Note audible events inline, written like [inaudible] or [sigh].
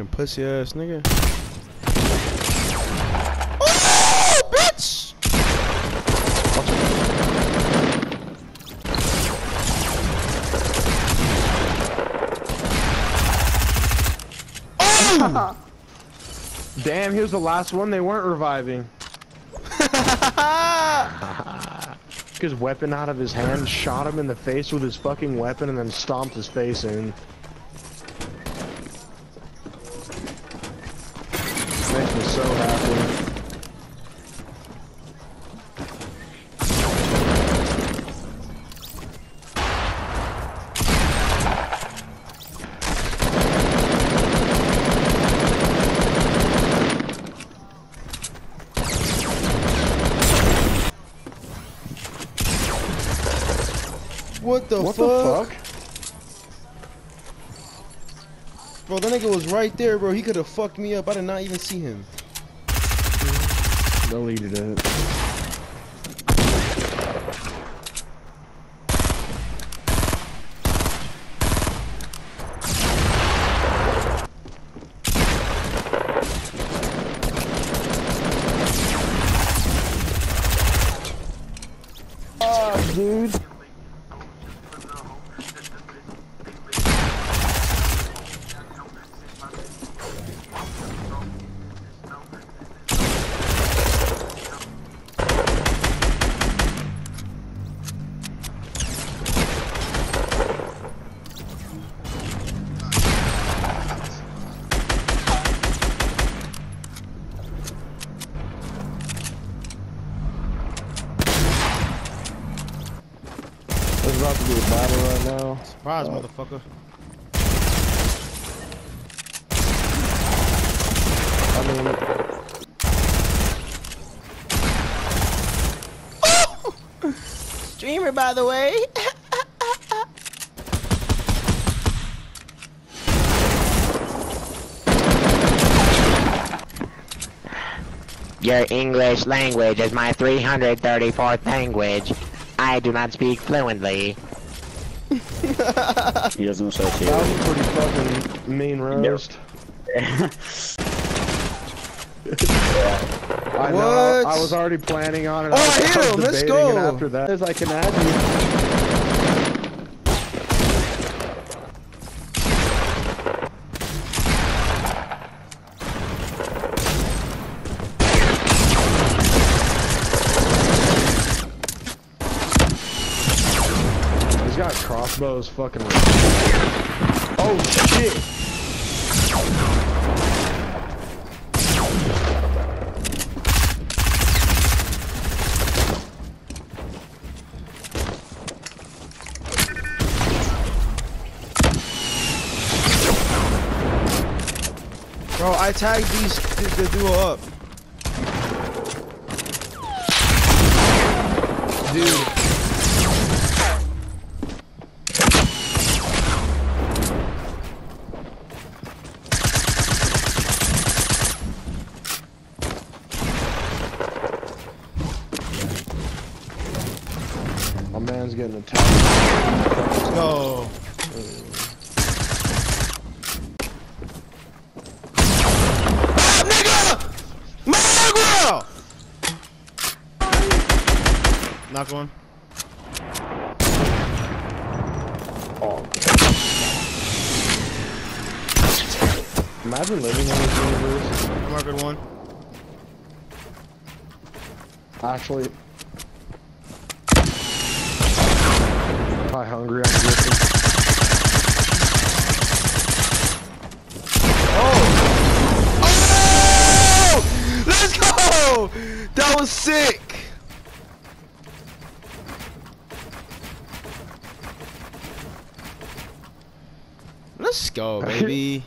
fucking pussy ass nigga. Oh, bitch! Oh! Damn, he was the last one they weren't reviving. [laughs] His weapon out of his hand, shot him in the face with his fucking weapon, and then stomped his face in. Makes me so happy. what the What fuck? the fuck? Bro, that nigga was right there, bro. He could have fucked me up. I did not even see him. Deleted it. About to be a battle right now. Surprise, Oh. motherfucker. I mean, [laughs] Streamer, by the way. [laughs] Your English language is my 334th language. I do not speak fluently. [laughs] He doesn't associate. that was pretty fucking mean roast. [laughs] I know. I was already planning on it. Oh, I, was, I hit I was him. Let's go. After that, as I can add you. He's got crossbows fucking. Oh shit! Bro, I tagged these the, the duo up. Dude. My man's getting attacked. No. Nigga! Magua! Knock one. Oh. Imagine living in this universe. Marker one. Actually, probably hungry. I'm guessing. Oh! oh Let's go! That was sick! Let's go, [laughs] baby.